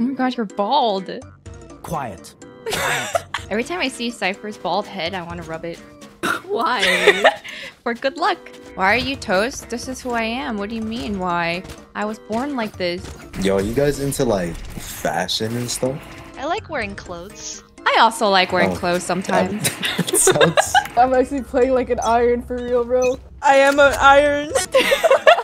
Oh my gosh, you're bald. Quiet. Quiet. Every time I see Cypher's bald head, I want to rub it. Why? For good luck. Why are you toast? This is who I am. What do you mean, why? I was born like this. Yo, you guys into like fashion and stuff? I like wearing clothes. I also like wearing Oh, clothes sometimes. I'm actually playing like an iron for real, bro. I am an iron.